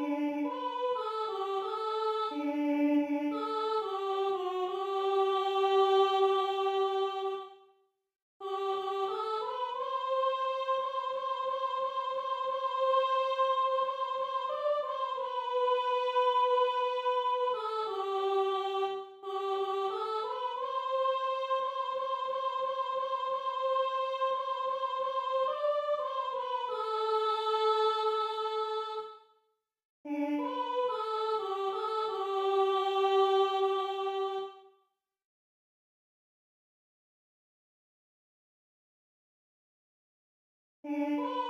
Música Música